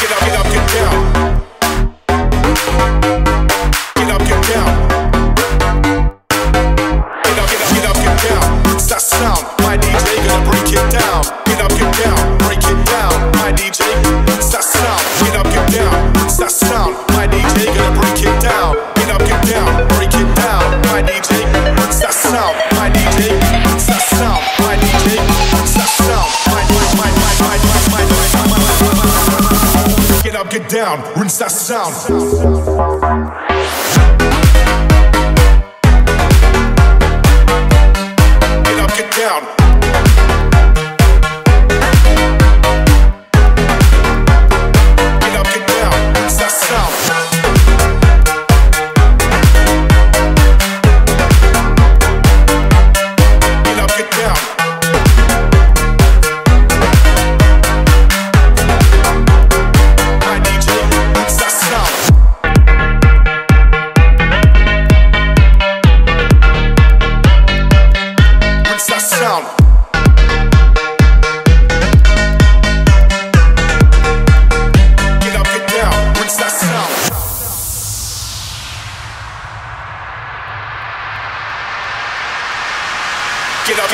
get up, get up, get down. Down, rinse that sound.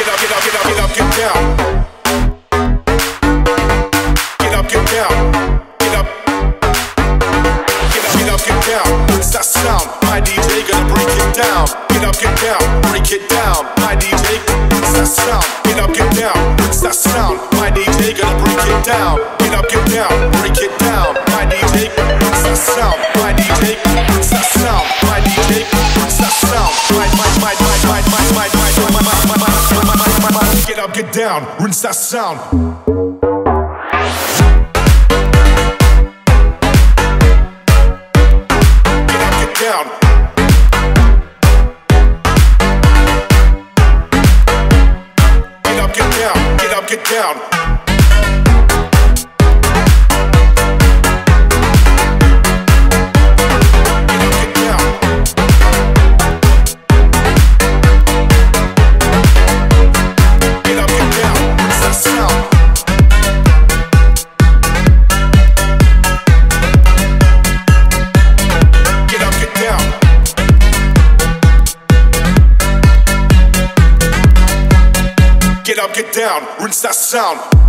Get up, get up, get up, get up, get down. Get up, get down. Get up. Get up, get up, get down. Rinse that sound. My DJ gonna break it down. Get up, get down. Break it down. My DJ. Rinse that sound. Get up, get down. Rinse that sound. My DJ gonna break it down. Get up, get down. Break it down. My DJ. Rinse that sound. My DJ. Rinse that sound. My DJ. Rinse that sound. My my my my my my my my my my down. Rinse that sound. Get down, rinse that sound.